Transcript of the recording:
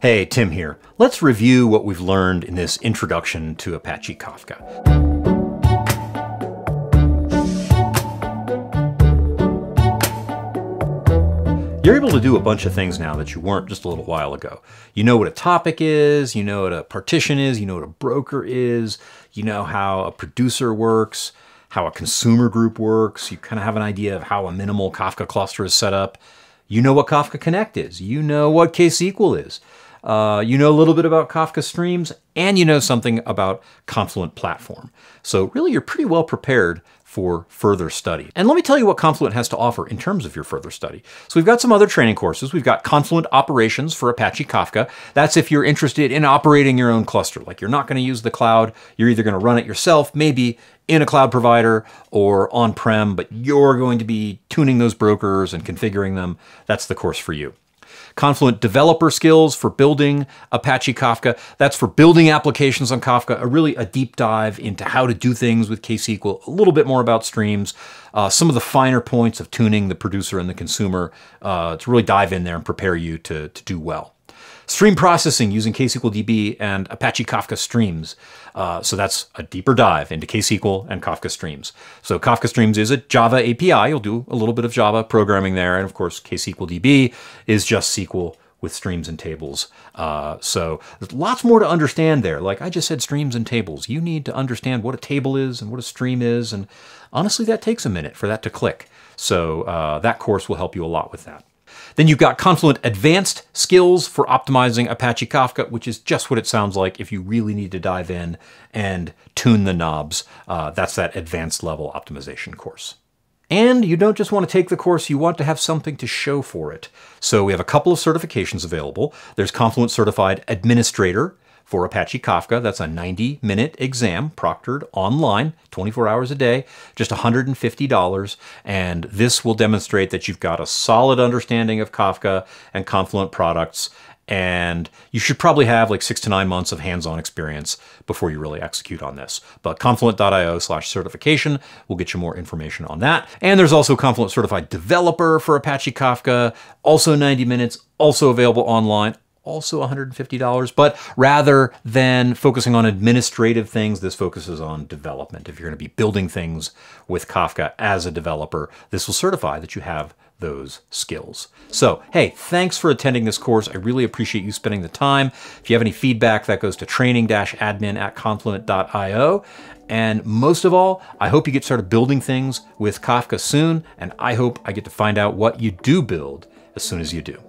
Hey, Tim here. Let's review what we've learned in this introduction to Apache Kafka. You're able to do a bunch of things now that you weren't just a little while ago. You know what a topic is, you know what a partition is, you know what a broker is, you know how a producer works, how a consumer group works, you kind of have an idea of how a minimal Kafka cluster is set up. You know what Kafka Connect is, you know what KSQL is. Uh, you know a little bit about Kafka Streams, and you know something about Confluent Platform. So really, you're pretty well prepared for further study. And let me tell you what Confluent has to offer in terms of your further study. So we've got some other training courses. We've got Confluent Operations for Apache Kafka. That's if you're interested in operating your own cluster. Like you're not going to use the cloud. You're either going to run it yourself, maybe in a cloud provider or on-prem, but you're going to be tuning those brokers and configuring them. That's the course for you. Confluent developer skills for building Apache Kafka. That's for building applications on Kafka, a really a deep dive into how to do things with KSQL, a little bit more about streams, uh, some of the finer points of tuning the producer and the consumer uh, to really dive in there and prepare you to, to do well. Stream processing using KSQL DB and Apache Kafka Streams. Uh, so that's a deeper dive into KSQL and Kafka Streams. So Kafka Streams is a Java API. You'll do a little bit of Java programming there. And of course, KSQL DB is just SQL with streams and tables. Uh, so there's lots more to understand there. Like I just said, streams and tables. You need to understand what a table is and what a stream is. And honestly, that takes a minute for that to click. So uh, that course will help you a lot with that. Then you've got Confluent Advanced Skills for optimizing Apache Kafka, which is just what it sounds like if you really need to dive in and tune the knobs. Uh, that's that advanced level optimization course. And you don't just want to take the course, you want to have something to show for it. So we have a couple of certifications available. There's Confluent Certified Administrator, for Apache Kafka. That's a 90 minute exam, proctored online, 24 hours a day, just $150. And this will demonstrate that you've got a solid understanding of Kafka and Confluent products. And you should probably have like six to nine months of hands-on experience before you really execute on this. But confluent.io slash certification will get you more information on that. And there's also Confluent Certified Developer for Apache Kafka, also 90 minutes, also available online, also $150. But rather than focusing on administrative things, this focuses on development. If you're going to be building things with Kafka as a developer, this will certify that you have those skills. So, hey, thanks for attending this course. I really appreciate you spending the time. If you have any feedback, that goes to training-admin at confluent.io. And most of all, I hope you get started building things with Kafka soon, and I hope I get to find out what you do build as soon as you do.